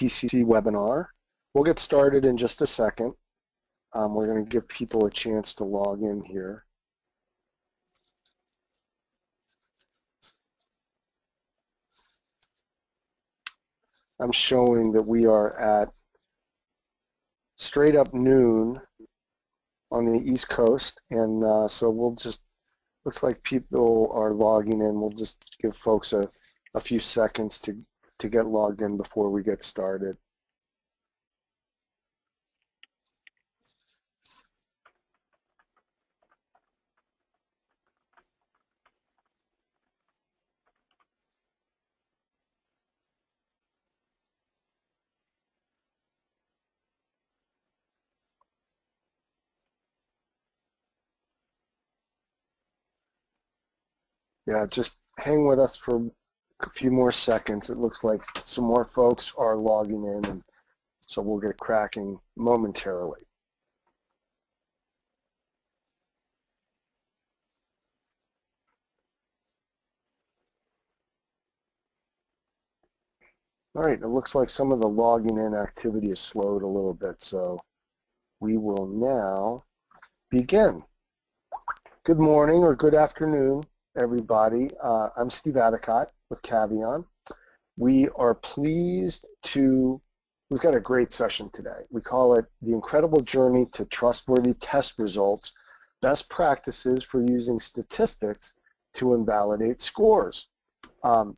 ITCC webinar. We'll get started in just a second. Um, we're going to give people a chance to log in here. I'm showing that we are at straight up noon on the East Coast, and uh, so we'll just, looks like people are logging in. We'll just give folks a, a few seconds to, to get logged in before we get started. Yeah, just hang with us for a few more seconds. It looks like some more folks are logging in, and so we'll get cracking momentarily. All right, it looks like some of the logging in activity has slowed a little bit, so we will now begin. Good morning or good afternoon everybody. Uh, I'm Steve Addicott with Caveon. We are pleased to, we've got a great session today. We call it The Incredible Journey to Trustworthy Test Results, Best Practices for Using Statistics to Invalidate Scores. Um,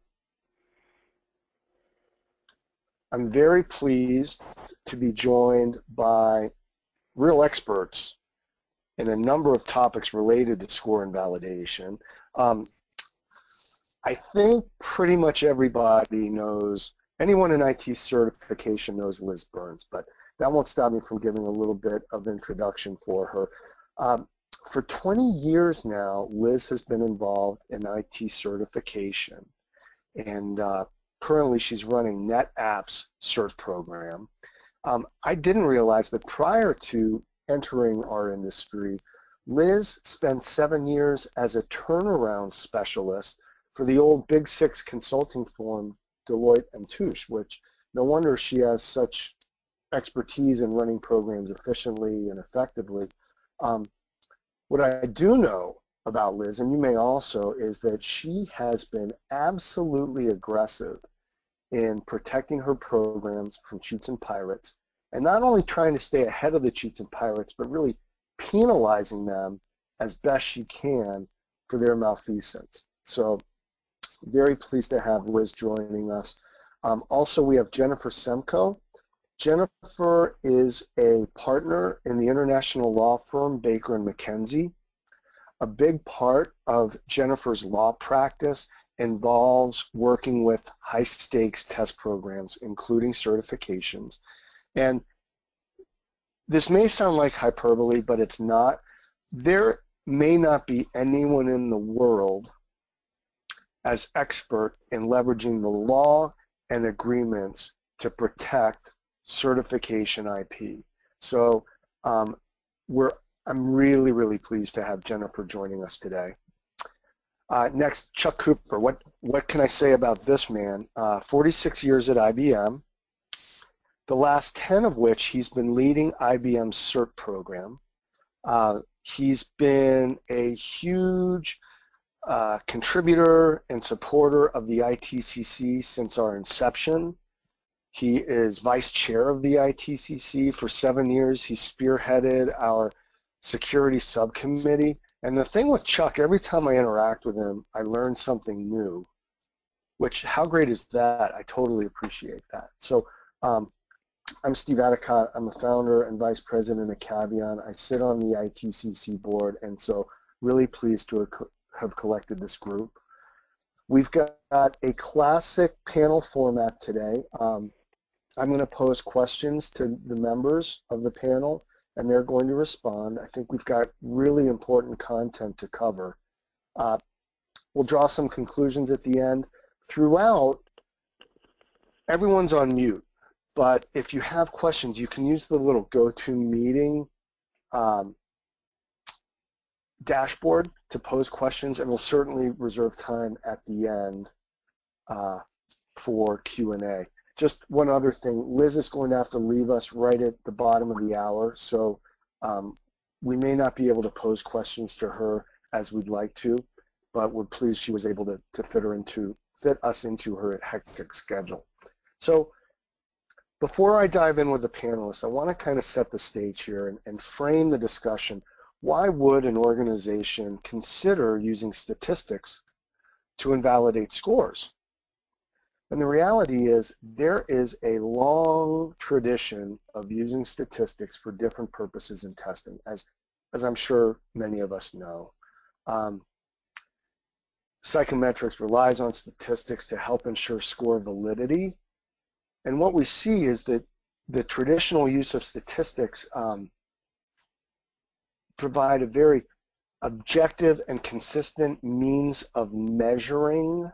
I'm very pleased to be joined by real experts in a number of topics related to score invalidation. Um, I think pretty much everybody knows, anyone in IT certification knows Liz Burns, but that won't stop me from giving a little bit of introduction for her. Um, for 20 years now, Liz has been involved in IT certification, and uh, currently she's running NetApp's CERT program. Um, I didn't realize that prior to entering our industry, Liz spent seven years as a turnaround specialist for the old Big Six consulting firm Deloitte and Touche, which no wonder she has such expertise in running programs efficiently and effectively. Um, what I do know about Liz, and you may also, is that she has been absolutely aggressive in protecting her programs from cheats and pirates, and not only trying to stay ahead of the cheats and pirates, but really penalizing them as best she can for their malfeasance. So very pleased to have Liz joining us. Um, also, we have Jennifer Semko. Jennifer is a partner in the international law firm Baker & McKenzie. A big part of Jennifer's law practice involves working with high-stakes test programs, including certifications. And this may sound like hyperbole, but it's not. There may not be anyone in the world as expert in leveraging the law and agreements to protect certification IP. So um, we're, I'm really, really pleased to have Jennifer joining us today. Uh, next, Chuck Cooper. What, what can I say about this man? Uh, 46 years at IBM, the last 10 of which he's been leading IBM's CERT program. Uh, he's been a huge contributor and supporter of the ITCC since our inception. He is vice chair of the ITCC for seven years. He spearheaded our security subcommittee. And the thing with Chuck, every time I interact with him, I learn something new, which how great is that? I totally appreciate that. So um, I'm Steve Addicott. I'm the founder and vice president of Caveon. I sit on the ITCC board, and so really pleased to have collected this group. We've got a classic panel format today. Um, I'm going to pose questions to the members of the panel, and they're going to respond. I think we've got really important content to cover. Uh, we'll draw some conclusions at the end. Throughout, everyone's on mute. But if you have questions, you can use the little GoToMeeting um, dashboard to pose questions, and we'll certainly reserve time at the end uh, for Q&A. just one other thing. Liz is going to have to leave us right at the bottom of the hour, so um, we may not be able to pose questions to her as we'd like to, but we're pleased she was able to, to fit her into fit us into her hectic schedule. So before I dive in with the panelists, I want to kind of set the stage here and, and frame the discussion. Why would an organization consider using statistics to invalidate scores? And the reality is there is a long tradition of using statistics for different purposes in testing, as, as I'm sure many of us know. Um, psychometrics relies on statistics to help ensure score validity. And what we see is that the traditional use of statistics um, provide a very objective and consistent means of measuring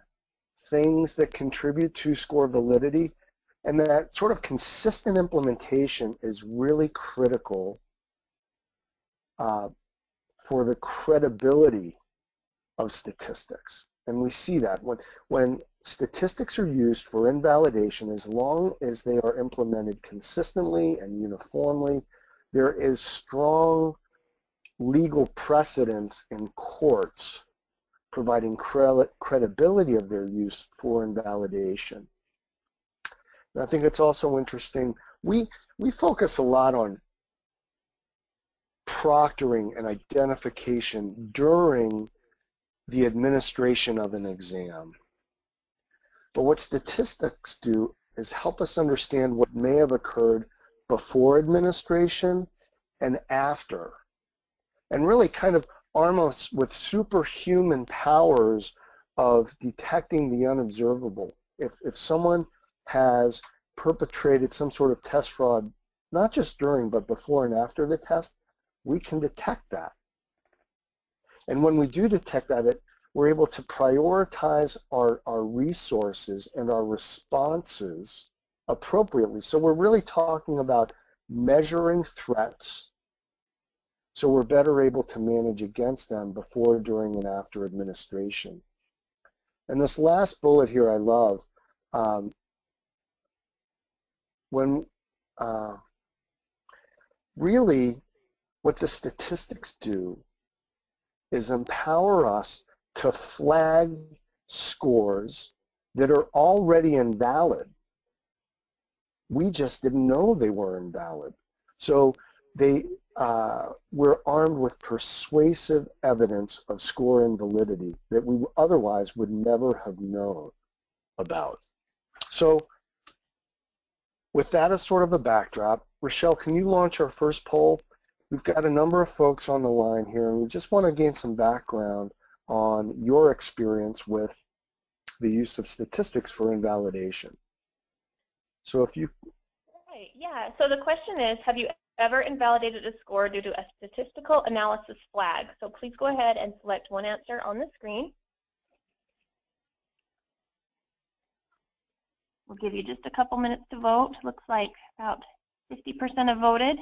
things that contribute to score validity. And that sort of consistent implementation is really critical uh, for the credibility of statistics. And we see that when, when statistics are used for invalidation, as long as they are implemented consistently and uniformly, there is strong legal precedence in courts providing credibility of their use for invalidation. And I think it's also interesting, we, we focus a lot on proctoring and identification during the administration of an exam. But what statistics do is help us understand what may have occurred before administration and after. And really kind of arm us with superhuman powers of detecting the unobservable. If, if someone has perpetrated some sort of test fraud, not just during, but before and after the test, we can detect that. And when we do detect that, it, we're able to prioritize our, our resources and our responses appropriately. So we're really talking about measuring threats so we're better able to manage against them before, during, and after administration. And this last bullet here I love. Um, when uh, really what the statistics do is empower us to flag scores that are already invalid. We just didn't know they were invalid. So they uh, we're armed with persuasive evidence of score invalidity that we otherwise would never have known about. So with that as sort of a backdrop, Rochelle, can you launch our first poll? We've got a number of folks on the line here, and we just want to gain some background on your experience with the use of statistics for invalidation. So if you... Right, yeah. So the question is, have you ever invalidated a score due to a statistical analysis flag. So please go ahead and select one answer on the screen. We'll give you just a couple minutes to vote. Looks like about 50% have voted.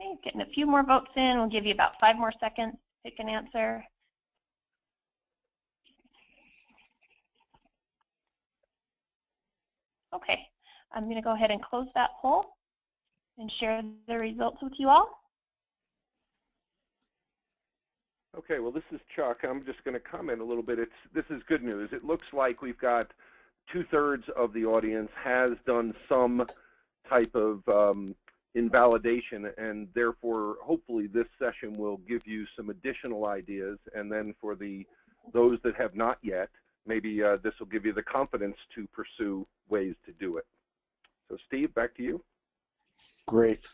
Okay, getting a few more votes in. We'll give you about five more seconds to pick an answer. Okay, I'm going to go ahead and close that poll and share the results with you all. Okay, well, this is Chuck. I'm just going to comment a little bit. It's, this is good news. It looks like we've got two-thirds of the audience has done some type of um, invalidation, and therefore, hopefully, this session will give you some additional ideas. And then for the those that have not yet, maybe uh, this will give you the confidence to pursue ways to do it. So Steve, back to you. Great.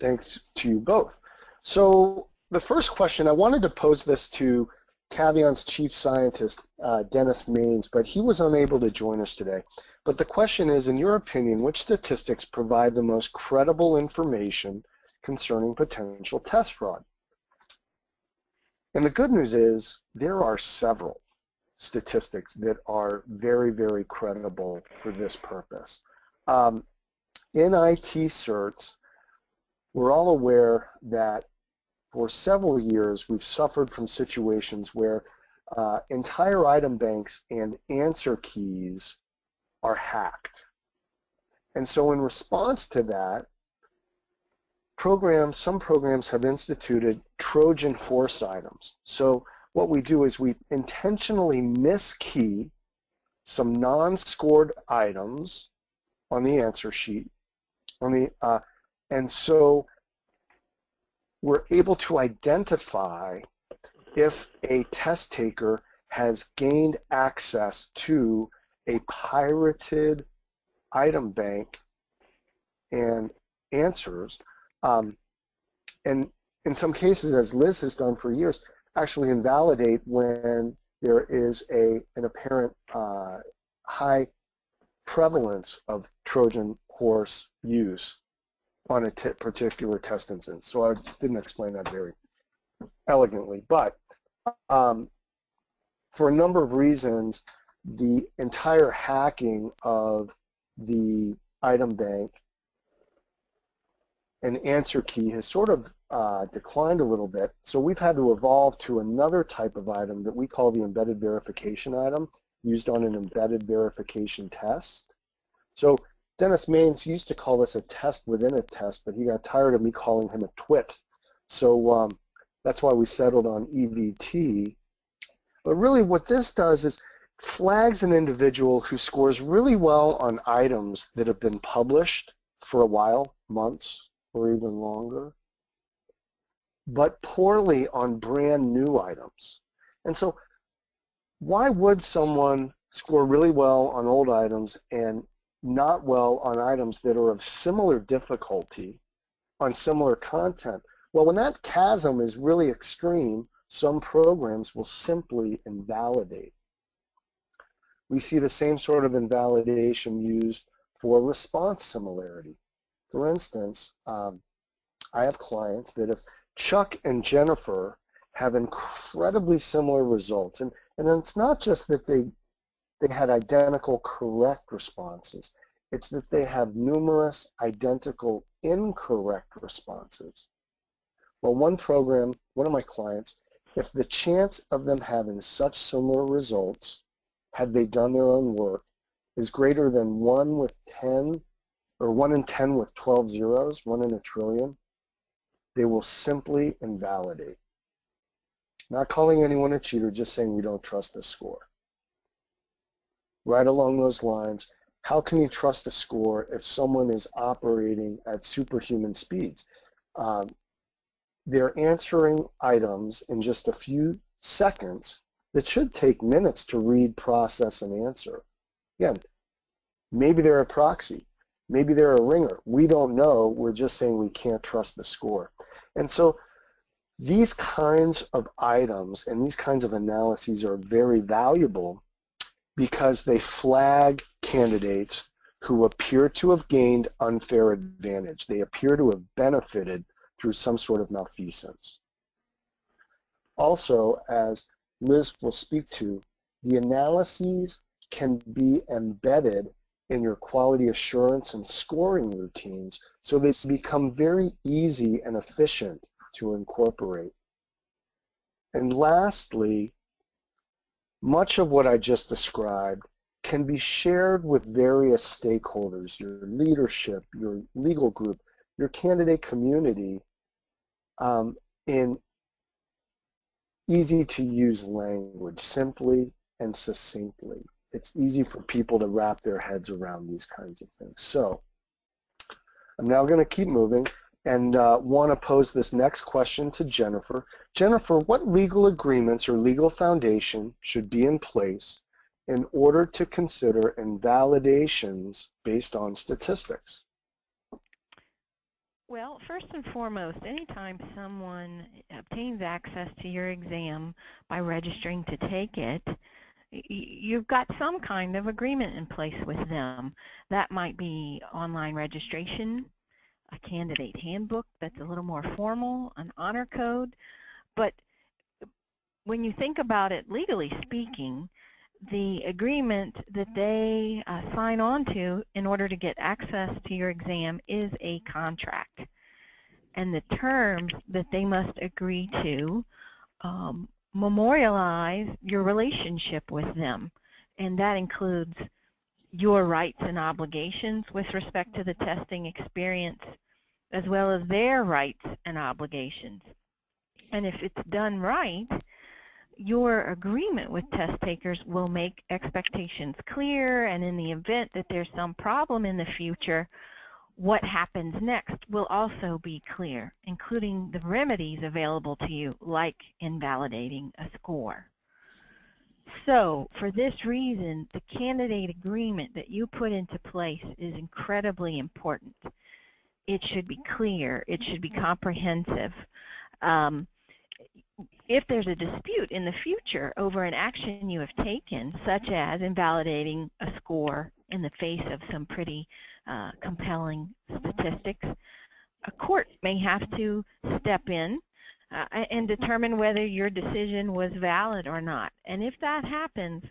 Thanks to you both. So the first question, I wanted to pose this to Caveon's chief scientist, uh, Dennis Maynes, but he was unable to join us today. But the question is, in your opinion, which statistics provide the most credible information concerning potential test fraud? And the good news is there are several statistics that are very, very credible for this purpose. Um, in IT certs, we're all aware that for several years, we've suffered from situations where uh, entire item banks and answer keys are hacked. And so in response to that, programs, some programs have instituted Trojan horse items. So what we do is we intentionally miskey some non-scored items on the answer sheet. On the, uh, and so we're able to identify if a test taker has gained access to a pirated item bank and answers. Um, and in some cases, as Liz has done for years, actually invalidate when there is a an apparent uh, high prevalence of Trojan horse use on a particular test instance. So I didn't explain that very elegantly, but um, for a number of reasons, the entire hacking of the item bank and answer key has sort of uh, declined a little bit. So we've had to evolve to another type of item that we call the embedded verification item used on an embedded verification test. So Dennis Maynes used to call this a test within a test, but he got tired of me calling him a twit. So um, that's why we settled on EVT. But really what this does is flags an individual who scores really well on items that have been published for a while, months or even longer, but poorly on brand new items. And so why would someone score really well on old items and not well on items that are of similar difficulty on similar content? Well, when that chasm is really extreme, some programs will simply invalidate. We see the same sort of invalidation used for response similarity. For instance, um, I have clients that if Chuck and Jennifer have incredibly similar results, and, and it's not just that they, they had identical correct responses, it's that they have numerous identical incorrect responses. Well, one program, one of my clients, if the chance of them having such similar results, had they done their own work, is greater than 1 with 10, or 1 in 10 with 12 zeros, 1 in a trillion, they will simply invalidate. Not calling anyone a cheater, just saying we don't trust the score. Right along those lines, how can you trust a score if someone is operating at superhuman speeds? Um, they're answering items in just a few seconds that should take minutes to read, process, and answer. Again, maybe they're a proxy. Maybe they're a ringer. We don't know. We're just saying we can't trust the score. And so these kinds of items and these kinds of analyses are very valuable because they flag candidates who appear to have gained unfair advantage. They appear to have benefited through some sort of malfeasance. Also, as Liz will speak to, the analyses can be embedded in your quality assurance and scoring routines so they become very easy and efficient to incorporate. And lastly, much of what I just described can be shared with various stakeholders, your leadership, your legal group, your candidate community, um, in easy to use language, simply and succinctly. It's easy for people to wrap their heads around these kinds of things. So I'm now going to keep moving and uh, want to pose this next question to Jennifer. Jennifer, what legal agreements or legal foundation should be in place in order to consider invalidations based on statistics? Well, first and foremost, anytime someone obtains access to your exam by registering to take it, you've got some kind of agreement in place with them. That might be online registration, a candidate handbook that's a little more formal, an honor code. But when you think about it legally speaking, the agreement that they uh, sign on to in order to get access to your exam is a contract. and the terms that they must agree to um, memorialize your relationship with them. And that includes your rights and obligations with respect to the testing experience, as well as their rights and obligations. And if it's done right, your agreement with test takers will make expectations clear, and in the event that there's some problem in the future, what happens next will also be clear, including the remedies available to you, like invalidating a score. So, for this reason, the candidate agreement that you put into place is incredibly important. It should be clear. It should be comprehensive. Um, if there's a dispute in the future over an action you have taken, such as invalidating a score in the face of some pretty uh, compelling statistics, a court may have to step in uh, and determine whether your decision was valid or not. And if that happens,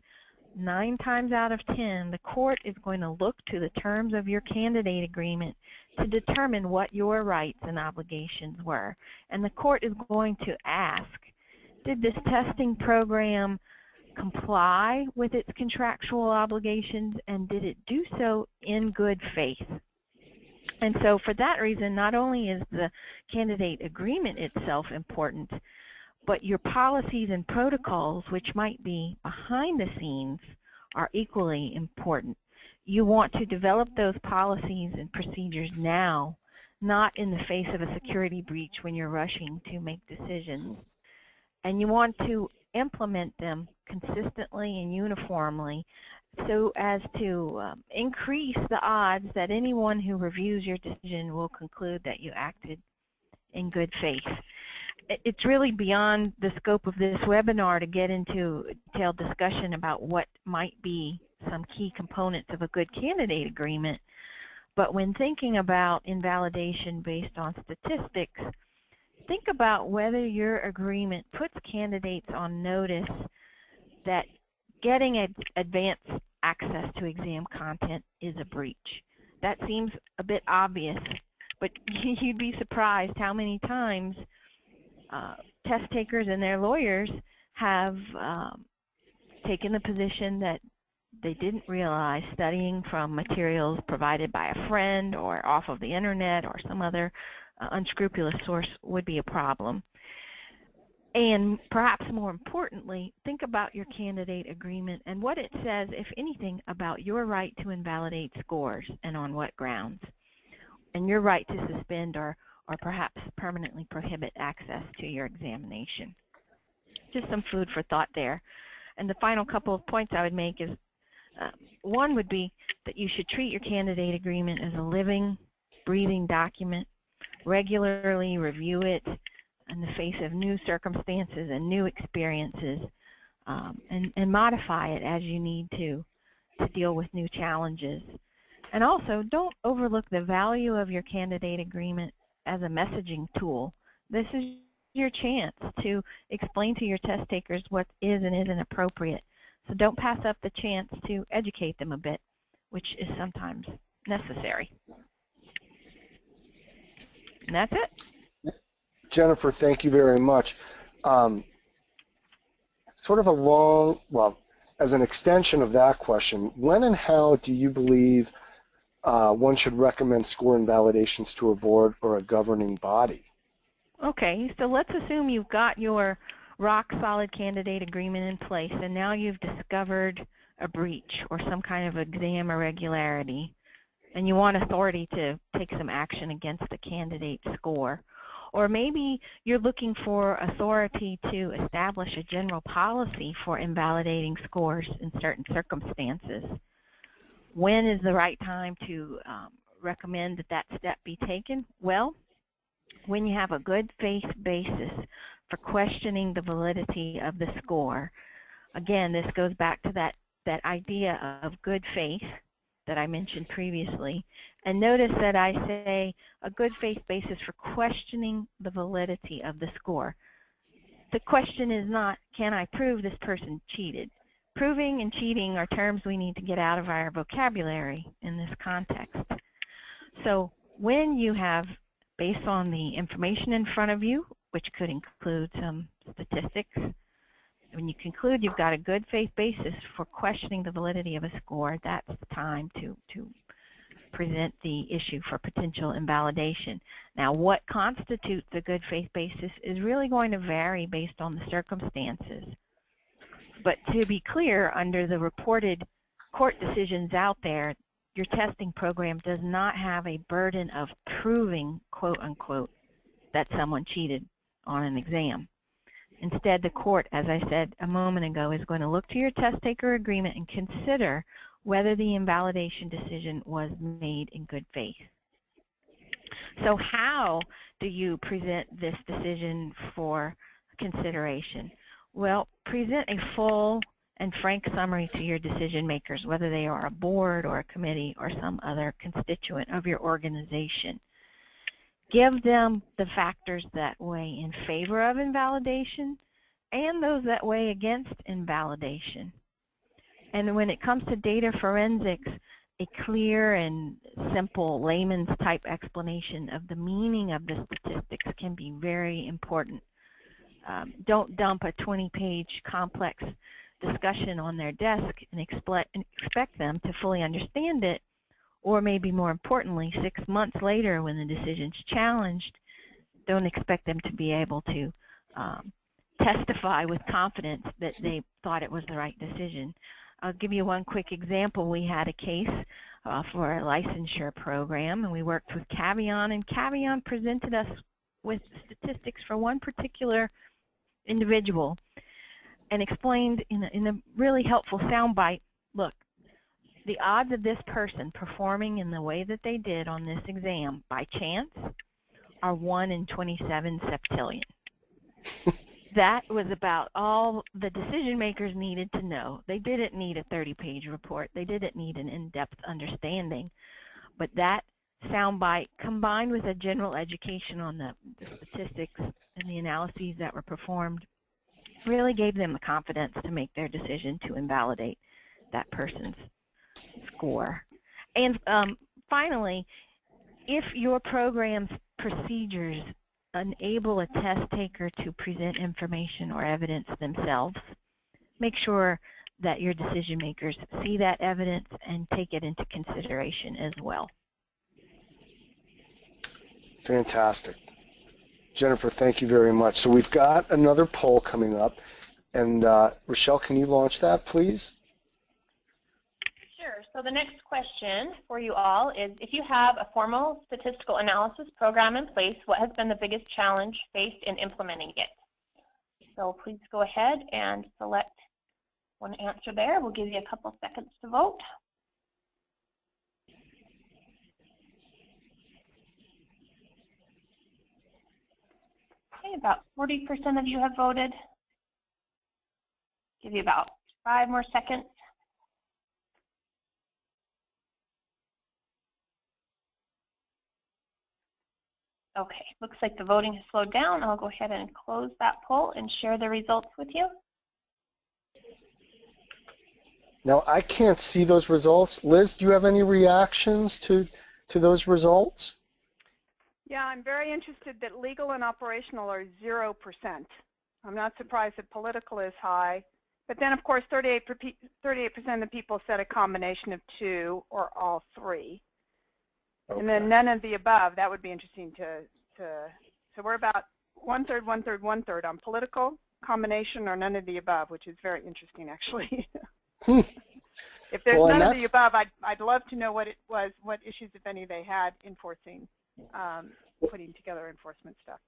nine times out of ten, the court is going to look to the terms of your candidate agreement to determine what your rights and obligations were. And the court is going to ask, did this testing program comply with its contractual obligations and did it do so in good faith? And so for that reason, not only is the candidate agreement itself important, but your policies and protocols, which might be behind the scenes, are equally important. You want to develop those policies and procedures now, not in the face of a security breach when you're rushing to make decisions. And you want to implement them consistently and uniformly so as to um, increase the odds that anyone who reviews your decision will conclude that you acted in good faith. It's really beyond the scope of this webinar to get into detailed discussion about what might be some key components of a good candidate agreement. But when thinking about invalidation based on statistics, think about whether your agreement puts candidates on notice that getting advanced access to exam content is a breach. That seems a bit obvious, but you'd be surprised how many times uh, test takers and their lawyers have um, taken the position that they didn't realize studying from materials provided by a friend or off of the internet or some other unscrupulous source would be a problem. And perhaps more importantly, think about your candidate agreement and what it says, if anything, about your right to invalidate scores and on what grounds, and your right to suspend or, or perhaps permanently prohibit access to your examination. Just some food for thought there. And the final couple of points I would make is, uh, one would be that you should treat your candidate agreement as a living, breathing document. Regularly review it in the face of new circumstances and new experiences um, and, and modify it as you need to to deal with new challenges. And also, don't overlook the value of your candidate agreement as a messaging tool. This is your chance to explain to your test takers what is and isn't appropriate. So don't pass up the chance to educate them a bit, which is sometimes necessary. And that's it. Jennifer, thank you very much. Um, sort of a long, well, as an extension of that question, when and how do you believe uh, one should recommend score invalidations to a board or a governing body? Okay, so let's assume you've got your rock solid candidate agreement in place and now you've discovered a breach or some kind of exam irregularity and you want authority to take some action against the candidate score. Or maybe you're looking for authority to establish a general policy for invalidating scores in certain circumstances. When is the right time to um, recommend that that step be taken? Well, when you have a good faith basis for questioning the validity of the score. Again, this goes back to that, that idea of good faith that I mentioned previously. And notice that I say a good faith basis for questioning the validity of the score. The question is not, can I prove this person cheated? Proving and cheating are terms we need to get out of our vocabulary in this context. So when you have based on the information in front of you, which could include some statistics. When you conclude you've got a good faith basis for questioning the validity of a score, that's the time to, to present the issue for potential invalidation. Now, what constitutes a good faith basis is really going to vary based on the circumstances. But to be clear, under the reported court decisions out there, your testing program does not have a burden of proving, quote unquote, that someone cheated on an exam. Instead, the court, as I said a moment ago, is going to look to your test taker agreement and consider whether the invalidation decision was made in good faith. So how do you present this decision for consideration? Well, present a full and frank summary to your decision makers, whether they are a board or a committee or some other constituent of your organization. Give them the factors that weigh in favor of invalidation and those that weigh against invalidation. And when it comes to data forensics, a clear and simple layman's type explanation of the meaning of the statistics can be very important. Um, don't dump a 20-page complex discussion on their desk and expect them to fully understand it, or maybe more importantly, six months later when the decision's challenged, don't expect them to be able to um, testify with confidence that they thought it was the right decision. I'll give you one quick example. We had a case uh, for a licensure program, and we worked with Caveon, and Caveon presented us with statistics for one particular individual and explained in a, in a really helpful soundbite, look, the odds of this person performing in the way that they did on this exam by chance are 1 in 27 septillion. that was about all the decision makers needed to know. They didn't need a 30-page report. They didn't need an in-depth understanding. But that soundbite combined with a general education on the, the, statistics and the analyses that were performed really gave them the confidence to make their decision to invalidate that person's score. And um, finally, if your program's procedures enable a test taker to present information or evidence themselves. Make sure that your decision makers see that evidence and take it into consideration as well. Fantastic. Jennifer, thank you very much. So we've got another poll coming up. And uh, Rochelle, can you launch that, please? So the next question for you all is, if you have a formal statistical analysis program in place, what has been the biggest challenge faced in implementing it? So please go ahead and select one answer there. We'll give you a couple seconds to vote. Okay, about 40% of you have voted. Give you about five more seconds. Okay, looks like the voting has slowed down. I'll go ahead and close that poll and share the results with you. Now, I can't see those results. Liz, do you have any reactions to, to those results? Yeah, I'm very interested that legal and operational are 0%. I'm not surprised that political is high. But then, of course, 38% of the people said a combination of two or all three. Okay. And then none of the above, that would be interesting to, to so we're about one third, one third, one third on political combination or none of the above, which is very interesting actually. hmm. If there's well, none of the above, I'd, I'd love to know what it was, what issues, if any, they had enforcing, um, putting together enforcement stuff.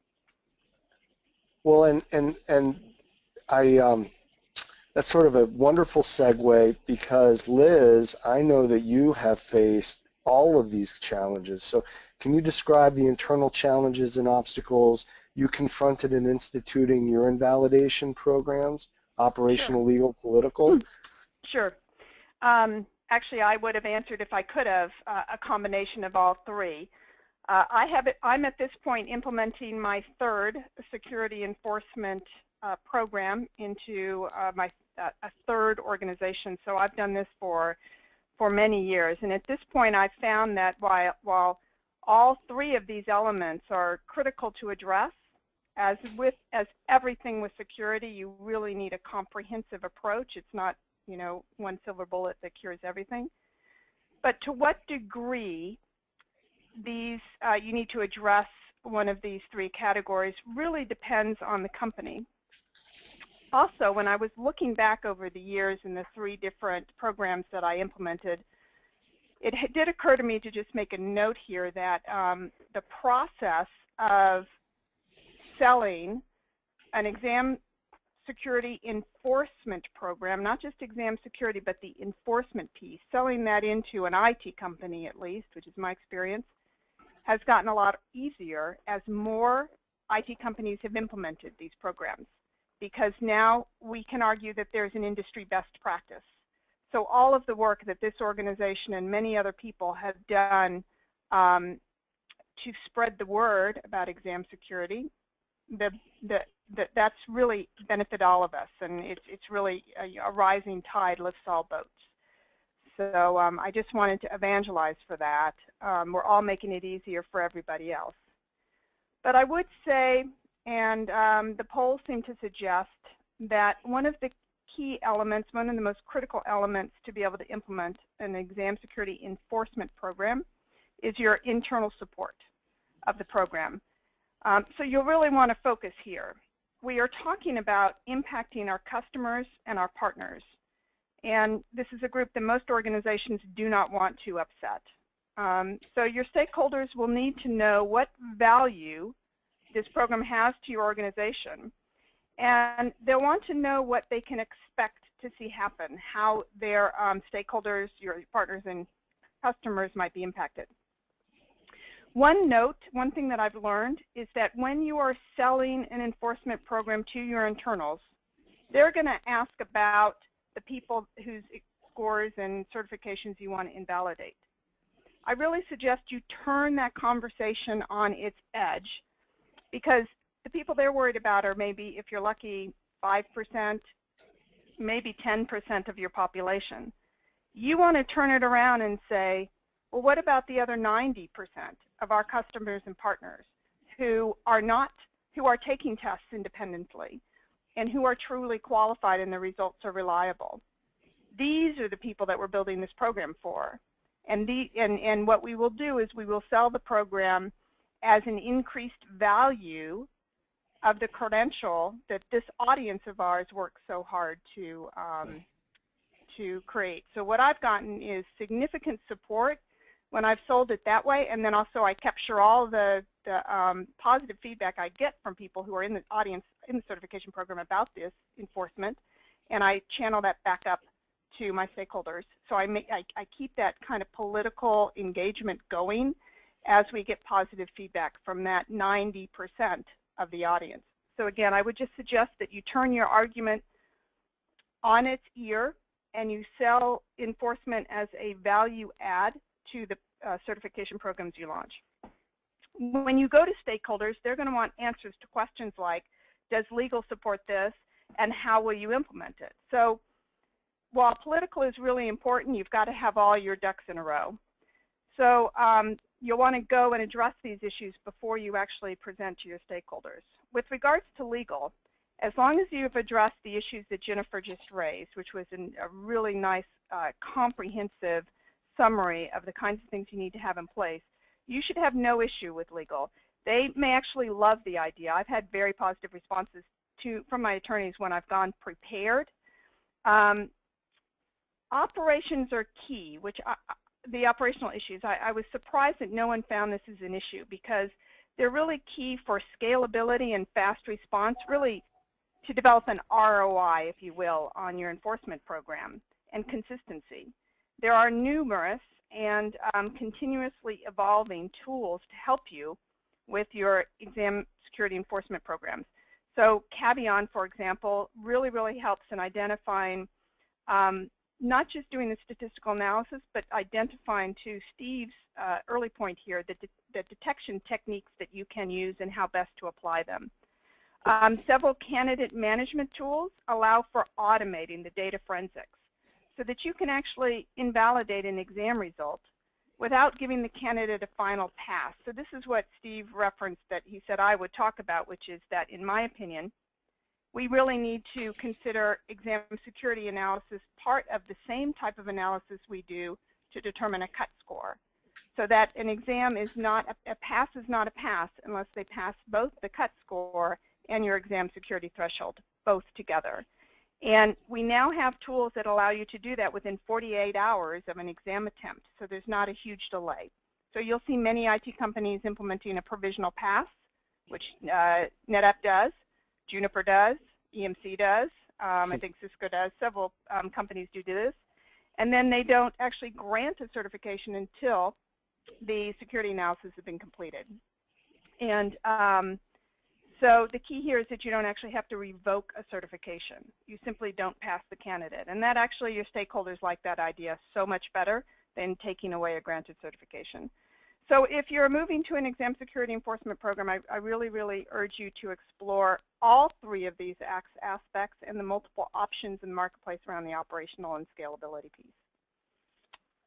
Well, and, and, and I, um, that's sort of a wonderful segue because Liz, I know that you have faced all of these challenges. So can you describe the internal challenges and obstacles you confronted in instituting your invalidation programs, operational, sure. legal, political? Sure. Um, actually, I would have answered if I could have uh, a combination of all three. Uh, I have, I'm at this point implementing my third security enforcement uh, program into uh, my uh, a third organization. So I've done this for for many years. And at this point, I've found that while, while All three of these elements are critical to address. As with as everything with security, you really need a comprehensive approach. It's not, you know, one silver bullet that cures everything. But to what degree these uh, you need to address one of these three categories really depends on the company. Also, when I was looking back over the years in the three different programs that I implemented, it did occur to me to just make a note here that um, the process of selling an exam security enforcement program, not just exam security, but the enforcement piece, selling that into an IT company at least, which is my experience, has gotten a lot easier as more IT companies have implemented these programs because now we can argue that there's an industry best practice. So all of the work that this organization and many other people have done um, to spread the word about exam security, the, the, the, that's really benefited all of us, and it's, it's really a, a rising tide lifts all boats. So um, I just wanted to evangelize for that. Um, we're all making it easier for everybody else. But I would say, and um, the polls seem to suggest, that one of the key elements, one of the most critical elements to be able to implement an exam security enforcement program is your internal support of the program. Um, so you'll really want to focus here. We are talking about impacting our customers and our partners. And this is a group that most organizations do not want to upset. Um, so your stakeholders will need to know what value this program has to your organization. And they'll want to know what they can expect to see happen, how their um, stakeholders, your partners and customers might be impacted. One note, one thing that I've learned is that when you are selling an enforcement program to your internals, they're going to ask about the people whose scores and certifications you want to invalidate. I really suggest you turn that conversation on its edge because the people they're worried about are maybe, if you're lucky, 5%, maybe 10% of your population. You want to turn it around and say, well, what about the other 90% of our customers and partners who are not, who are taking tests independently and who are truly qualified and the results are reliable? These are the people that we're building this program for. And, the, and, and what we will do is we will sell the program as an increased value of the credential that this audience of ours works so hard to, um, to create. So what I've gotten is significant support when I've sold it that way, and then also I capture all the, the um, positive feedback I get from people who are in the audience in the certification program about this enforcement, and I channel that back up to my stakeholders. So I, make, I, I keep that kind of political engagement going as we get positive feedback from that 90% of the audience. So again, I would just suggest that you turn your argument on its ear and you sell enforcement as a value add to the uh, certification programs you launch. When you go to stakeholders, they're going to want answers to questions like, does legal support this, and how will you implement it? So while political is really important, you've got to have all your ducks in a row. So um, you'll want to go and address these issues before you actually present to your stakeholders. With regards to legal, as long as you've addressed the issues that Jennifer just raised, which was a really nice, uh, comprehensive summary of the kinds of things you need to have in place, you should have no issue with legal. They may actually love the idea. I've had very positive responses to, from my attorneys when I've gone prepared. Um, operations are key, which I, the operational issues. I, I, was surprised that no one found this as an issue because they're really key for scalability and fast response, really to develop an ROI, if you will, on your enforcement program and consistency. There are numerous and um, continuously evolving tools to help you with your exam security enforcement programs. So Caveon, for example, really, really helps in identifying um, not just doing the statistical analysis, but identifying to Steve's uh, early point here, the, de the detection techniques that you can use and how best to apply them. Um, several candidate management tools allow for automating the data forensics so that you can actually invalidate an exam result without giving the candidate a final pass. So this is what Steve referenced that he said I would talk about, which is that, in my opinion, we really need to consider exam security analysis part of the same type of analysis we do to determine a cut score. So that an exam is not, a pass is not a pass unless they pass both the cut score and your exam security threshold, both together. And we now have tools that allow you to do that within 48 hours of an exam attempt, so there's not a huge delay. So you'll see many IT companies implementing a provisional pass, which uh, NetApp does, Juniper does, EMC does, um, I think Cisco does, several um, companies do this. And then they don't actually grant a certification until the security analysis has been completed. And um, so the key here is that you don't actually have to revoke a certification. You simply don't pass the candidate. And that actually, your stakeholders like that idea so much better than taking away a granted certification. So if you're moving to an exam security enforcement program, I, I, really, really urge you to explore all three of these aspects and the multiple options in the marketplace around the operational and scalability piece.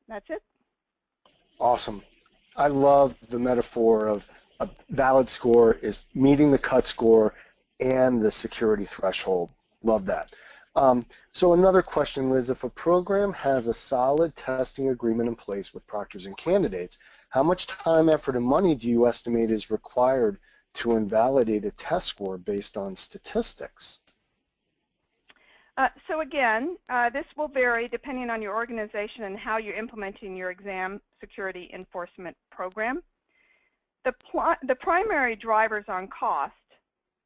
That's it. Awesome. I love the metaphor of a valid score is meeting the cut score and the security threshold. Love that. Um, so another question, Liz, if a program has a solid testing agreement in place with proctors and candidates, how much time, effort, and money do you estimate is required to invalidate a test score based on statistics? Uh, so again, uh, this will vary depending on your organization and how you're implementing your exam security enforcement program. The, the primary drivers on cost,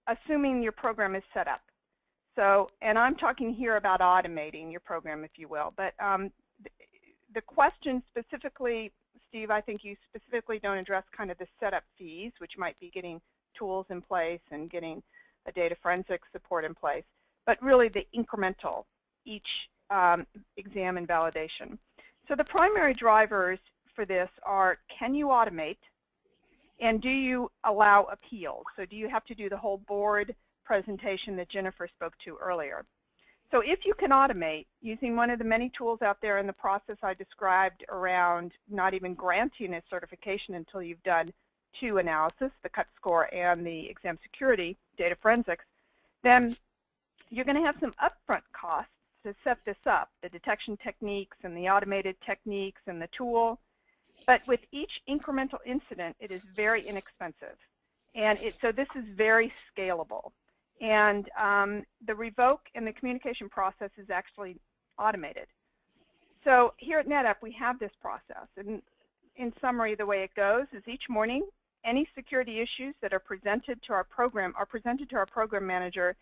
assuming your program is set up. So, and I'm talking here about automating your program, if you will, but um, the question specifically Steve, I think you specifically don't address kind of the setup fees, which might be getting tools in place and getting a data forensics support in place, but really the incremental each um, exam and validation. So the primary drivers for this are can you automate and do you allow appeals? So do you have to do the whole board presentation that Jennifer spoke to earlier? So if you can automate using one of the many tools out there in the process I described around not even granting a certification until you've done two analysis, the cut score and the exam security data forensics, then you're going to have some upfront costs to set this up, the detection techniques and the automated techniques and the tool. But with each incremental incident, it is very inexpensive. And it, so this is very scalable. And um, the revoke and the communication process is actually automated. So here at NetApp, we have this process. And in summary, the way it goes is each morning, any security issues that are presented to our program are presented to our program manager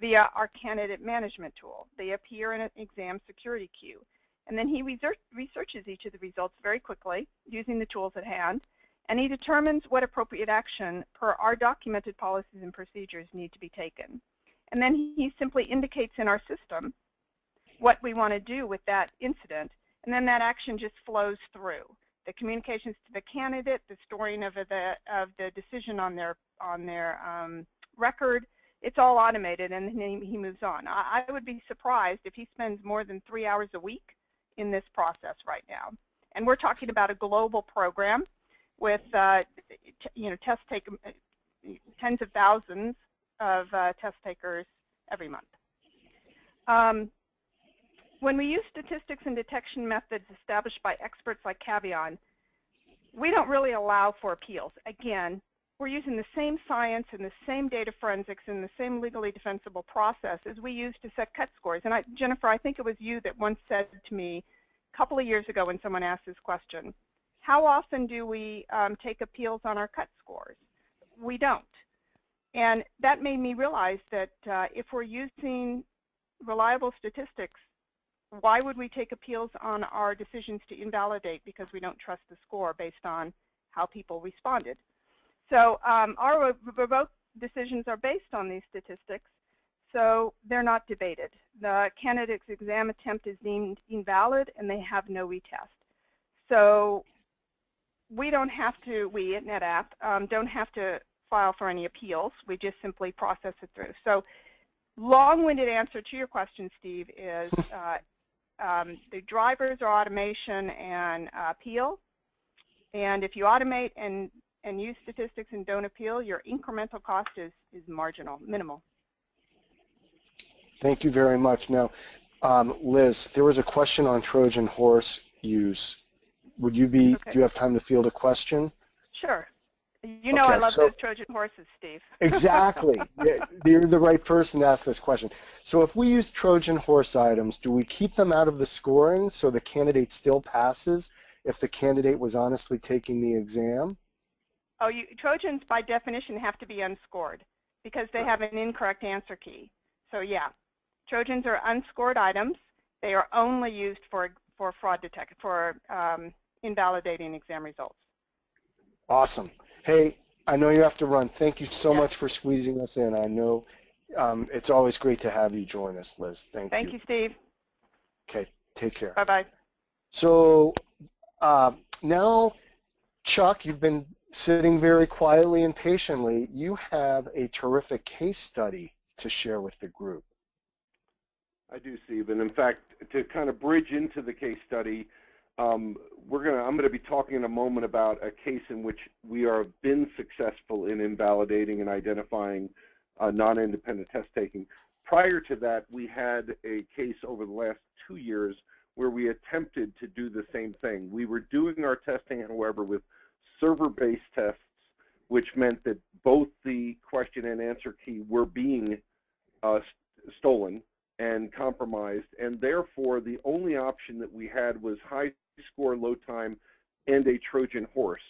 via our candidate management tool. They appear in an exam security queue. And then he researches each of the results very quickly using the tools at hand and he determines what appropriate action per our documented policies and procedures need to be taken. And then he simply indicates in our system what we want to do with that incident, and then that action just flows through. The communications to the candidate, the storing of the, of the decision on their, on their um, record, it's all automated, and then he moves on. I, I would be surprised if he spends more than three hours a week in this process right now. And we're talking about a global program with uh, you know test take uh, tens of thousands of uh, test takers every month. Um, when we use statistics and detection methods established by experts like Caveon, we don't really allow for appeals. Again, we're using the same science and the same data forensics and the same legally defensible process as we use to set cut scores. And I, Jennifer, I think it was you that once said to me a couple of years ago when someone asked this question, how often do we um, take appeals on our cut scores? We don't. And that made me realize that uh, if we're using reliable statistics, why would we take appeals on our decisions to invalidate because we don't trust the score based on how people responded? So um, our revoke decisions are based on these statistics, so they're not debated. The candidate's exam attempt is deemed invalid and they have no retest. So we don't have to, we at NetApp um, don't have to file for any appeals. We just simply process it through. So long-winded answer to your question, Steve, is uh, um, the drivers are automation and uh, appeal. And if you automate and, and use statistics and don't appeal, your incremental cost is, is marginal, minimal. Thank you very much. Now, um, Liz, there was a question on Trojan horse use. Would you be, Okay. do you have time to field a question? Sure. You know I love so- those Trojan horses, Steve. Exactly. Yeah, You're the right person to ask this question. So if we use Trojan horse items, do we keep them out of the scoring so the candidate still passes if the candidate was honestly taking the exam? Oh, you, Trojans by definition have to be unscored because they have an incorrect answer key. So yeah, Trojans are unscored items. They are only used for, for fraud detect, for um, invalidating exam results. Awesome. Hey, I know you have to run. Thank you so Yeah. much for squeezing us in. I know um, it's always great to have you join us, Liz. Thank, Thank you, Steve. Okay, take care. Bye-bye. So uh, now, Chuck, you've been sitting very quietly and patiently. You have a terrific case study to share with the group. I do, Steve. And in fact, to kind of bridge into the case study, um, we're gonna, I'm going to be talking in a moment about a case in which we have been successful in invalidating and identifying uh, non-independent test taking. Prior to that, we had a case over the last two years where we attempted to do the same thing. We were doing our testing, however, with server-based tests, which meant that both the question and answer key were being uh, st- stolen and compromised, and therefore the only option that we had was high score, low time, and a Trojan horse.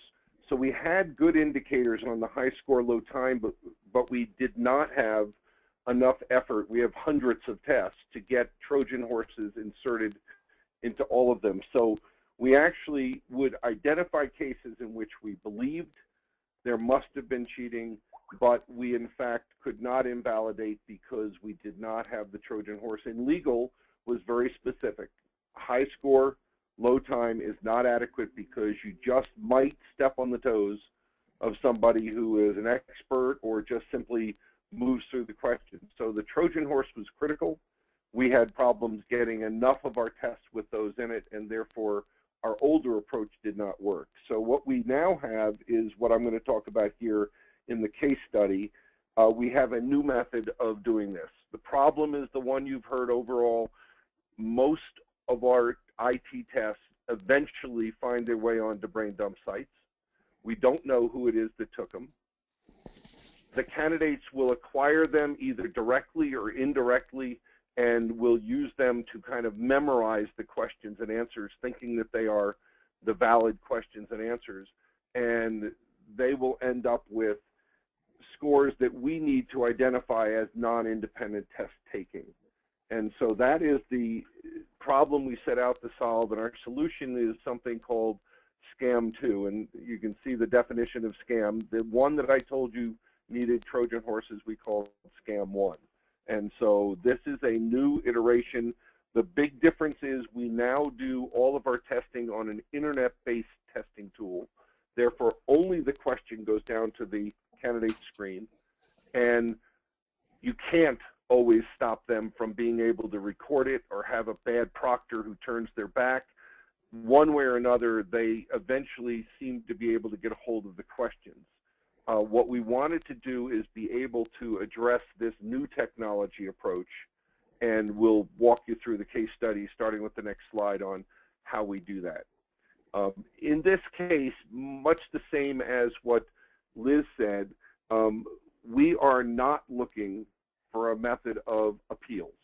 So we had good indicators on the high score, low time, but, but we did not have enough effort. We have hundreds of tests to get Trojan horses inserted into all of them. So we actually would identify cases in which we believed there must have been cheating, but we in fact could not invalidate because we did not have the Trojan horse. And legal was very specific. High score, low time is not adequate because you just might step on the toes of somebody who is an expert or just simply moves through the question. So the Trojan horse was critical. We had problems getting enough of our tests with those in it, and therefore our older approach did not work. So what we now have is what I'm going to talk about here in the case study. Uh, we have a new method of doing this. The problem is the one you've heard overall. Most of our IT tests eventually find their way onto brain dump sites. We don't know who it is that took them. The candidates will acquire them either directly or indirectly and will use them to kind of memorize the questions and answers, thinking that they are the valid questions and answers. And they will end up with scores that we need to identify as non-independent test taking. And so that is the problem we set out to solve, and our solution is something called SCAM2. And you can see the definition of scam. The one that I told you needed Trojan horses, we call SCAM1. And so this is a new iteration. The big difference is we now do all of our testing on an internet-based testing tool. Therefore, only the question goes down to the candidate screen. And you can't always stop them from being able to record it or have a bad proctor who turns their back. One way or another, they eventually seem to be able to get a hold of the questions. Uh, what we wanted to do is be able to address this new technology approach, and we'll walk you through the case study starting with the next slide on how we do that. Um, in this case, much the same as what Liz said, um, we are not looking for a method of appeals.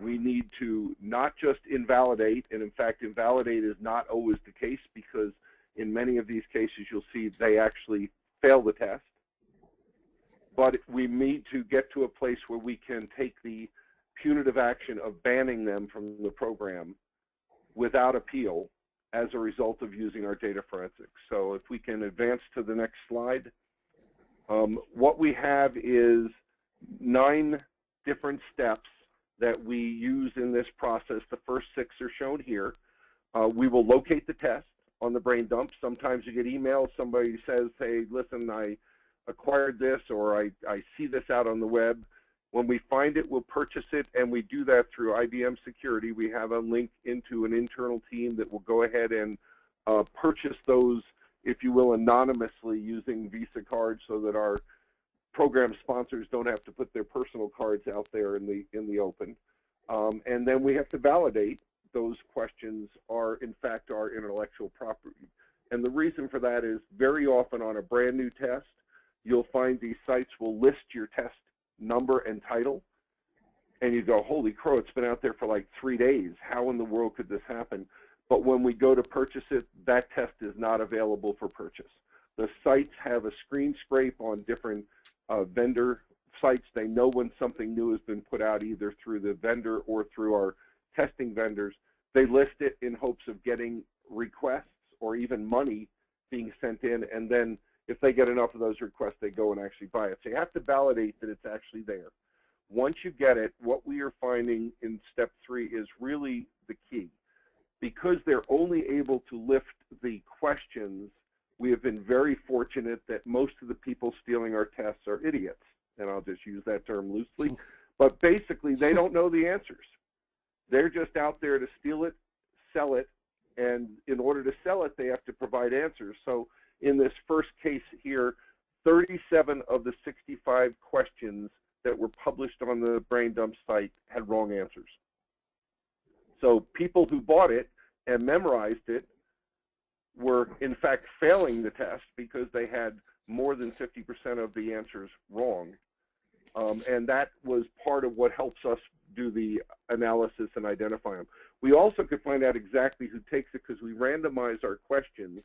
We need to not just invalidate, and in fact, invalidate is not always the case because in many of these cases you'll see they actually fail the test. But we need to get to a place where we can take the punitive action of banning them from the program without appeal as a result of using our data forensics. So if we can advance to the next slide. Um, what we have is nine different steps that we use in this process. The first six are shown here. Uh, we will locate the test on the brain dump. Sometimes you get emails, somebody says, hey, listen, I acquired this or I, I see this out on the web. When we find it, we'll purchase it, and we do that through IBM Security. We have a link into an internal team that will go ahead and uh, purchase those if you will, anonymously using Visa cards so that our program sponsors don't have to put their personal cards out there in the in the open. Um, and then we have to validate those questions are in fact our intellectual property. And the reason for that is very often on a brand new test, you'll find these sites will list your test number and title. And you go, holy crow, it's been out there for like three days. How in the world could this happen? But when we go to purchase it, that test is not available for purchase. The sites have a screen scrape on different uh, vendor sites. They know when something new has been put out either through the vendor or through our testing vendors. They list it in hopes of getting requests or even money being sent in, and then if they get enough of those requests, they go and actually buy it. So you have to validate that it's actually there. Once you get it, what we are finding in step three is really the key. Because they're only able to lift the questions we have been very fortunate that most of the people stealing our tests are idiots, and I'll just use that term loosely. But basically, they don't know the answers. They're just out there to steal it, sell it, and in order to sell it, they have to provide answers. So in this first case here, 37 of the 65 questions that were published on the brain dump site had wrong answers. So people who bought it and memorized it were in fact failing the test because they had more than 50% of the answers wrong. Um, and that was part of what helps us do the analysis and identify them. We also could find out exactly who takes it because we randomize our questions.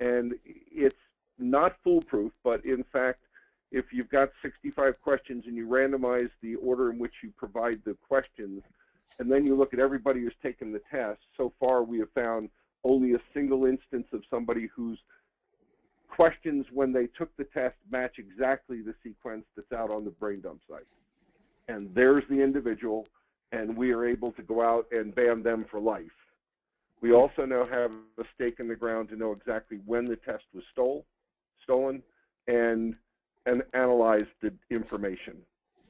And it's not foolproof, but in fact, if you've got 65 questions and you randomize the order in which you provide the questions, and then you look at everybody who's taken the test, so far we have found only a single instance of somebody whose questions when they took the test match exactly the sequence that's out on the brain dump site. And there's the individual, and we are able to go out and ban them for life. We also now have a stake in the ground to know exactly when the test was stole, stolen and, and analyze the information.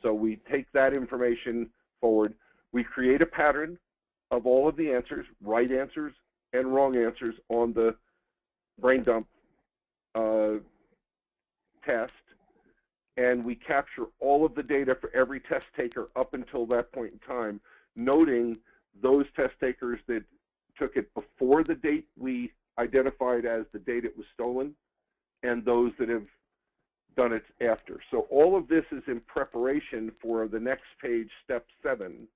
So we take that information forward. We create a pattern of all of the answers, right answers, and wrong answers on the brain dump uh, test, and we capture all of the data for every test taker up until that point in time, noting those test takers that took it before the date we identified as the date it was stolen, and those that have done it after. So all of this is in preparation for the next page, step seven,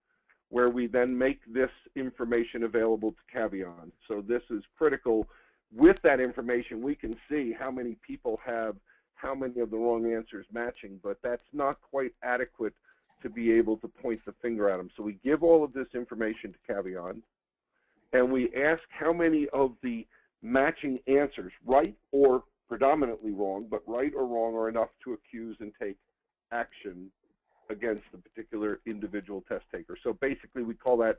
where we then make this information available to Caveon. So this is critical. With that information, we can see how many people have how many of the wrong answers matching, but that's not quite adequate to be able to point the finger at them. So we give all of this information to Caveon, and we ask how many of the matching answers, right or predominantly wrong, but right or wrong are enough to accuse and take action against the particular individual test taker. So basically, we call that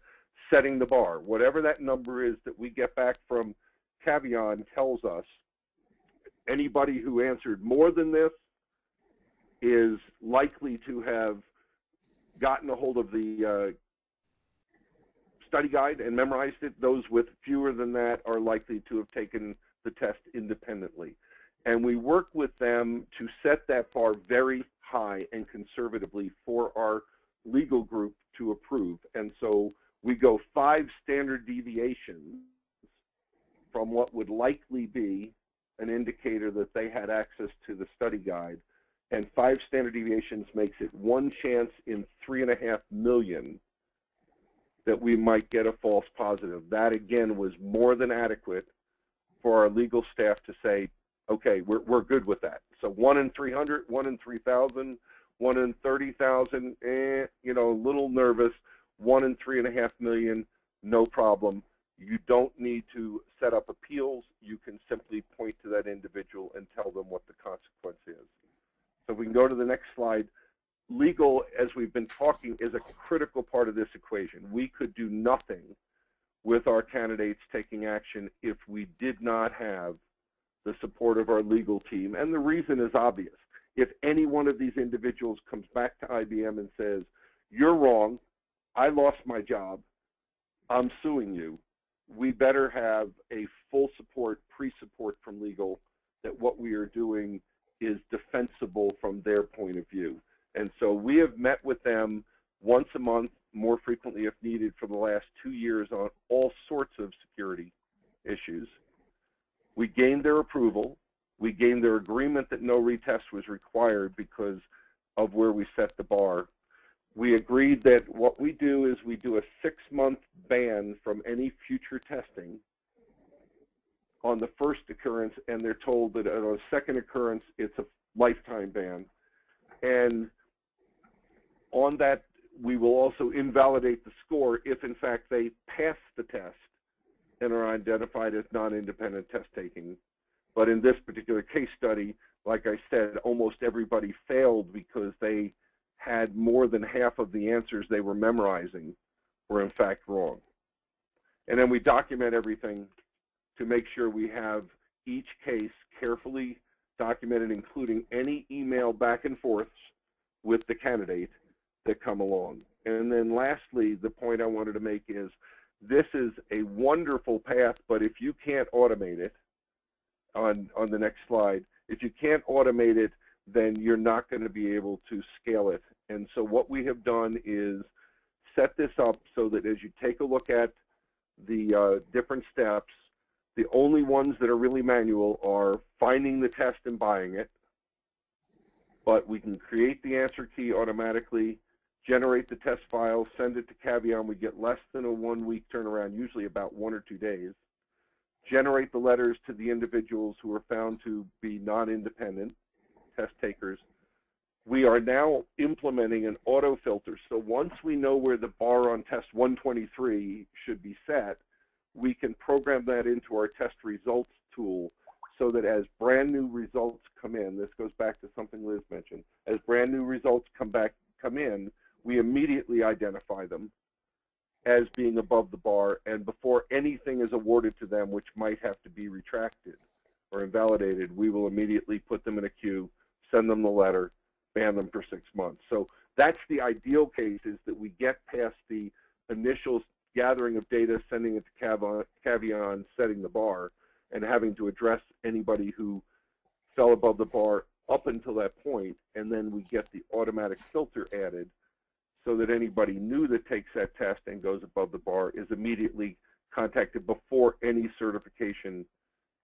setting the bar. Whatever that number is that we get back from Caveon tells us anybody who answered more than this is likely to have gotten a hold of the uh, study guide and memorized it. Those with fewer than that are likely to have taken the test independently. And we work with them to set that bar very high and conservatively for our legal group to approve. And so we go five standard deviations from what would likely be an indicator that they had access to the study guide. And five standard deviations makes it one chance in three and a half million that we might get a false positive. That, again, was more than adequate for our legal staff to say, okay, we're, we're good with that. So one in 300, one in 3,000, one in 30,000, eh, you know, a little nervous, one in three and a half million, no problem. You don't need to set up appeals. You can simply point to that individual and tell them what the consequence is. So we can go to the next slide. Legal, as we've been talking, is a critical part of this equation. We could do nothing with our candidates taking action if we did not have the support of our legal team. And the reason is obvious. If any one of these individuals comes back to IBM and says, you're wrong, I lost my job, I'm suing you, we better have a full support, pre-support from legal that what we are doing is defensible from their point of view. And so we have met with them once a month, more frequently if needed, for the last two years on all sorts of security issues. We gained their approval. We gained their agreement that no retest was required because of where we set the bar. We agreed that what we do is we do a six-month ban from any future testing on the first occurrence, and they're told that on a second occurrence, it's a lifetime ban. And on that, we will also invalidate the score if, in fact, they pass the test and are identified as non-independent test taking. But in this particular case study, like I said, almost everybody failed because they had more than half of the answers they were memorizing were in fact wrong. And then we document everything to make sure we have each case carefully documented, including any email back and forths with the candidate that come along. And then lastly, the point I wanted to make is this is a wonderful path, but if you can't automate it, on, on the next slide, if you can't automate it, then you're not going to be able to scale it. And so what we have done is set this up so that as you take a look at the uh, different steps, the only ones that are really manual are finding the test and buying it. But we can create the answer key automatically, generate the test file, send it to Caveon. We get less than a one-week turnaround, usually about one or two days. Generate the letters to the individuals who are found to be non-independent test takers. We are now implementing an auto filter. So once we know where the bar on test 123 should be set, we can program that into our test results tool so that as brand new results come in, this goes back to something Liz mentioned, as brand new results come back come in, we immediately identify them as being above the bar and before anything is awarded to them which might have to be retracted or invalidated, we will immediately put them in a queue, send them the letter, ban them for six months. So that's the ideal case is that we get past the initial gathering of data, sending it to Caveon, setting the bar, and having to address anybody who fell above the bar up until that point, and then we get the automatic filter added so that anybody new that takes that test and goes above the bar is immediately contacted before any certification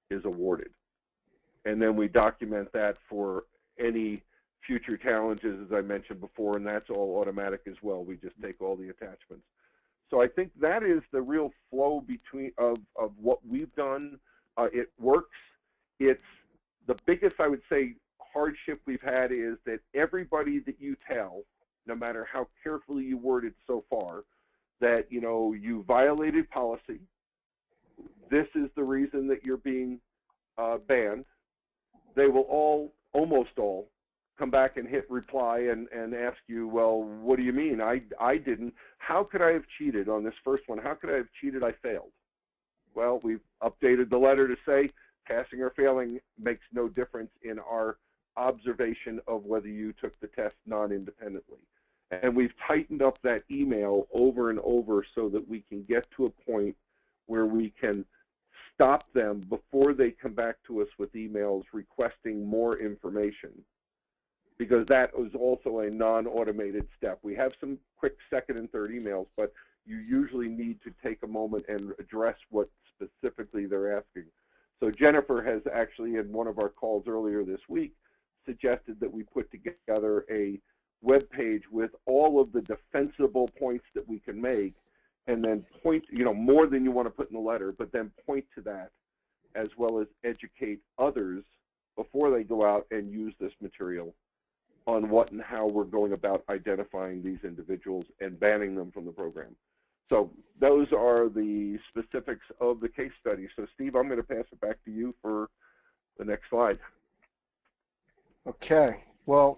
is awarded. And then we document that for any future challenges, as I mentioned before, and that's all automatic as well. We just take all the attachments. So I think that is the real flow between of, of what we've done. Uh, it works. It's the biggest, I would say, hardship we've had is that everybody that you tell no matter how carefully you worded so far, that you know you violated policy. This is the reason that you're being uh, banned. They will all, almost all, come back and hit reply and, and ask you, well, what do you mean? I, I didn't. How could I have cheated on this first one? How could I have cheated? I failed. Well, we've updated the letter to say passing or failing makes no difference in our observation of whether you took the test non-independently. And we've tightened up that email over and over so that we can get to a point where we can stop them before they come back to us with emails requesting more information because that was also a non-automated step. We have some quick second and third emails, but you usually need to take a moment and address what specifically they're asking. So Jennifer has actually, in one of our calls earlier this week, suggested that we put together a web page with all of the defensible points that we can make and then point, you know, more than you want to put in the letter, but then point to that as well as educate others before they go out and use this material on what and how we're going about identifying these individuals and banning them from the program. So those are the specifics of the case study. So Steve, I'm going to pass it back to you for the next slide. Okay. Well,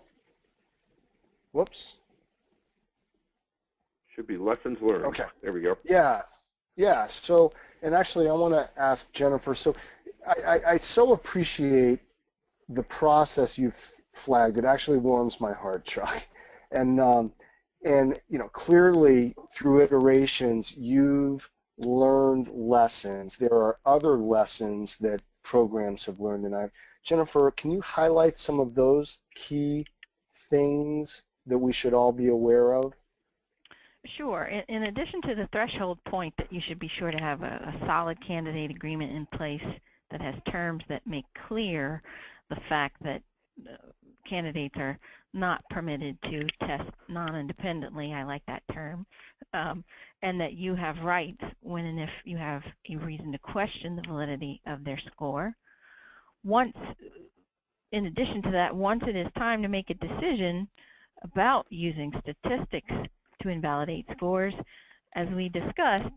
Whoops. Should be lessons learned. Okay. There we go. Yeah. Yeah. So, and actually, I want to ask Jennifer. So, I, I, I so appreciate the process you've flagged. It actually warms my heart, Chuck. And um, and you know, clearly through iterations, you've learned lessons. There are other lessons that programs have learned, and I've Jennifer, can you highlight some of those key things that we should all be aware of? Sure. In, in, addition to the threshold point that you should be sure to have a, a, solid candidate agreement in place that has terms that make clear the fact that uh, candidates are not permitted to test non-independently, I like that term, um, and that you have rights when and if you have a reason to question the validity of their score. Once, in addition to that, once it is time to make a decision about using statistics to invalidate scores, as we discussed,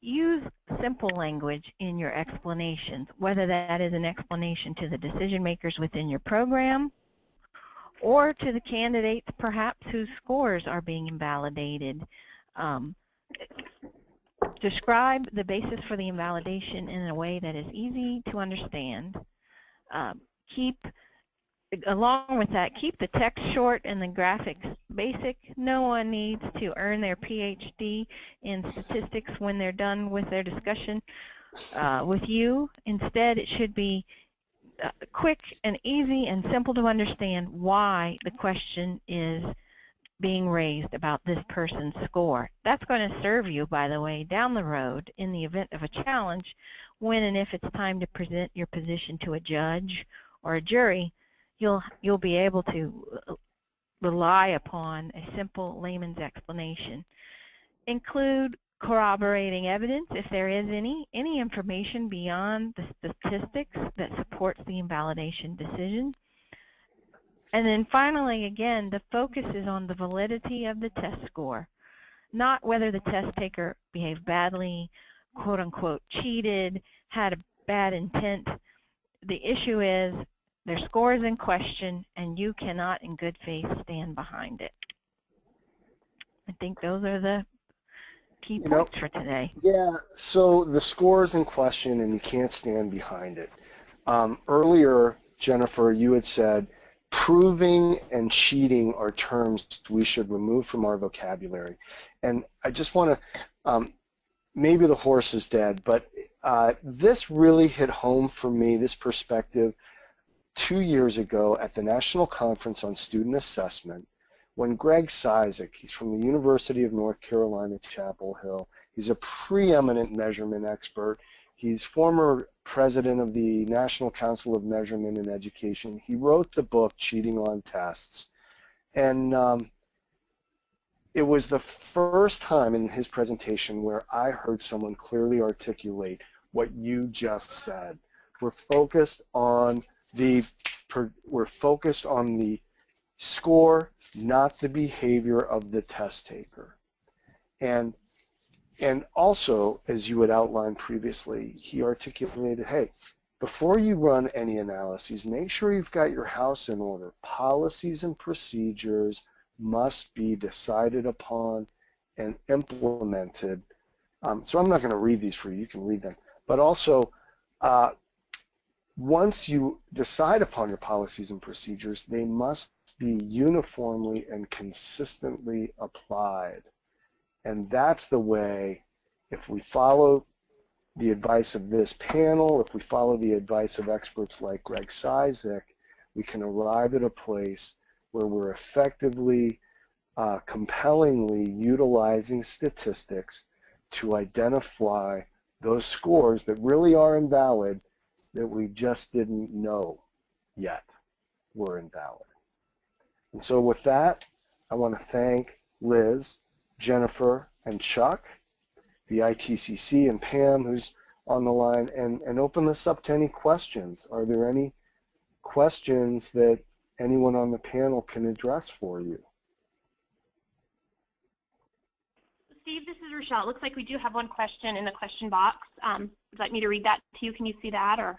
use simple language in your explanations, whether that is an explanation to the decision makers within your program or to the candidates perhaps whose scores are being invalidated. Um, describe the basis for the invalidation in a way that is easy to understand. Um, keep along with that, keep the text short and the graphics basic. No one needs to earn their PhD in statistics when they're done with their discussion uh, with you. Instead, it should be uh, quick and easy and simple to understand why the question is being raised about this person's score. That's going to serve you, by the way, down the road in the event of a challenge when and if it's time to present your position to a judge or a jury you'll you'll be able to uh, rely upon a simple layman's explanation. Include corroborating evidence, if there is any, any information beyond the statistics that supports the invalidation decision. And then finally, again, the focus is on the validity of the test score, not whether the test taker behaved badly, quote unquote cheated, had a bad intent. The issue is their score is in question, and you cannot, in good faith, stand behind it. I think those are the key you points know, for today. Yeah, so the score is in question, and you can't stand behind it. Um, earlier, Jennifer, you had said proving and cheating are terms we should remove from our vocabulary. And I just want to, um, maybe the horse is dead, but uh, this really hit home for me, this perspective, two years ago at the National Conference on Student Assessment when Greg Cizek, he's from the University of North Carolina, Chapel Hill, he's a preeminent measurement expert. He's former president of the National Council of Measurement and Education. He wrote the book Cheating on Tests. And um, it was the first time in his presentation where I heard someone clearly articulate what you just said. We're focused on the we're focused on the score, not the behavior of the test taker. And and also, as you had outlined previously, he articulated, hey, before you run any analyses, make sure you've got your house in order. Policies and procedures must be decided upon and implemented. Um, so I'm not going to read these for you. You can read them. But also, uh, once you decide upon your policies and procedures, they must be uniformly and consistently applied. And that's the way, if we follow the advice of this panel, if we follow the advice of experts like Greg Cizek, we can arrive at a place where we're effectively, uh, compellingly utilizing statistics to identify those scores that really are invalid that we just didn't know yet were invalid. And so with that, I want to thank Liz, Jennifer, and Chuck, the ITCC, and Pam, who's on the line, and, and open this up to any questions. Are there any questions that anyone on the panel can address for you? Steve, this is Rochelle. It looks like we do have one question in the question box. Um, would you like me to read that to you? Can you see that? or?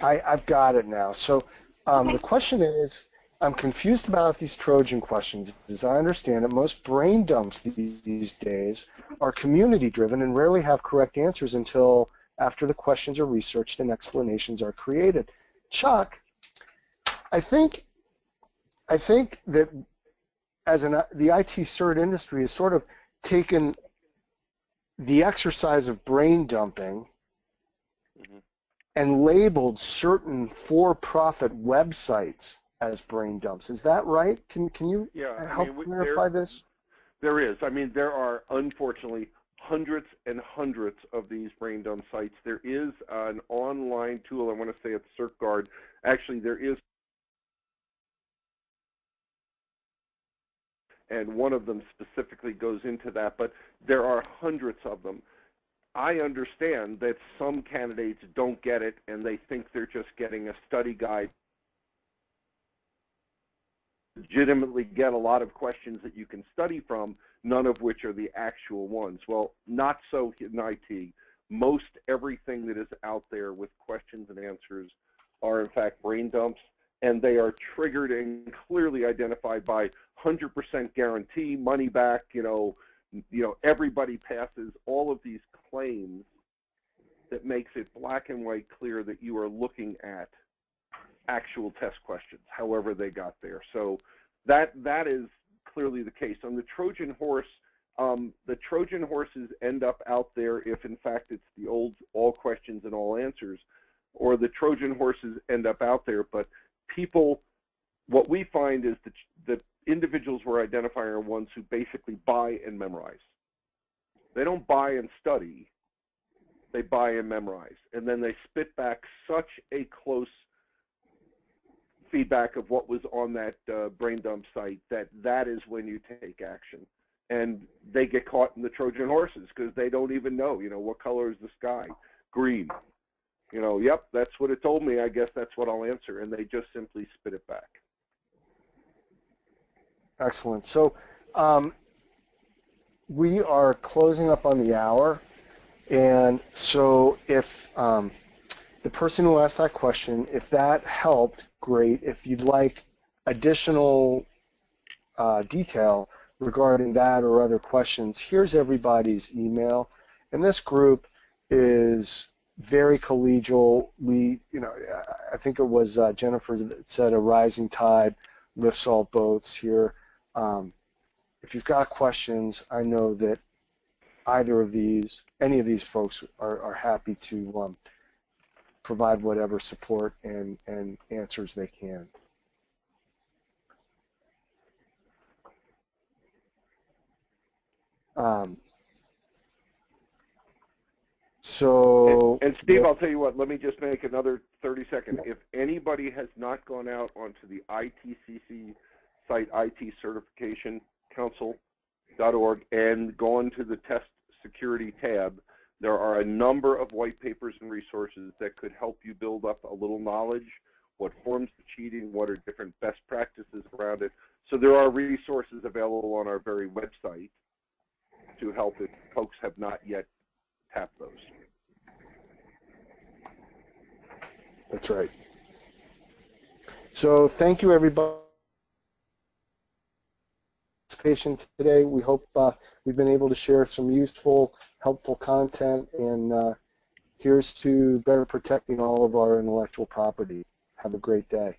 I, have got it now. So um, okay. the question is, I'm confused about these Trojan questions. As I understand it, most brain dumps these, these days are community driven and rarely have correct answers until after the questions are researched and explanations are created. Chuck, I think I think that as an the IT cert industry is sort of taken the exercise of brain dumping mm-hmm and labeled certain for-profit websites as brain dumps. Is that right? Can can you Yeah, I help mean, clarify there- this? There is. I mean, there are unfortunately hundreds and hundreds of these brain dump sites. There is an online tool, I want to say it's CertGuard. Actually, there is, and one of them specifically goes into that, but there are hundreds of them. I understand that some candidates don't get it and they think they're just getting a study guide legitimately get a lot of questions that you can study from, none of which are the actual ones. Well, not so in IT. Most everything that is out there with questions and answers are in fact brain dumps, and they are triggered and clearly identified by 100% guarantee, money back, you know, you know, everybody passes all of these claims that makes it black and white clear that you are looking at actual test questions, however they got there. So that that is clearly the case. On the Trojan horse, um, the Trojan horses end up out there if in fact it's the old all questions and all answers, or the Trojan horses end up out there. But people, what we find is that the individuals we're identifying are ones who basically buy and memorize. They don't buy and study, they buy and memorize. And then they spit back such a close feedback of what was on that uh, brain dump site that that is when you take action. And they get caught in the Trojan horses because they don't even know, you know, what color is the sky? Green. You know, yep, that's what it told me. I guess that's what I'll answer. And they just simply spit it back. Excellent. So um, we are closing up on the hour. And so if um, the person who asked that question, if that helped, great. If you'd like additional uh, detail regarding that or other questions, here's everybody's email. And this group is very collegial. We, you know, I think it was uh, Jennifer that said a rising tide lifts all boats here. Um, if you've got questions, I know that either of these, any of these folks are, are happy to um, provide whatever support and, and answers they can. Um, so and, and Steve, I'll tell you what. Let me just make another 30 second. If anybody has not gone out onto the ITCC site, IT Certification Council.org, and gone to the test security tab, there are a number of white papers and resources that could help you build up a little knowledge, what forms the cheating, what are different best practices around it. So there are resources available on our very website to help if folks have not yet tapped those. That's right. So thank you, everybody. Participation today. We hope uh, we've been able to share some useful, helpful content, and uh, here's to better protecting all of our intellectual property. Have a great day.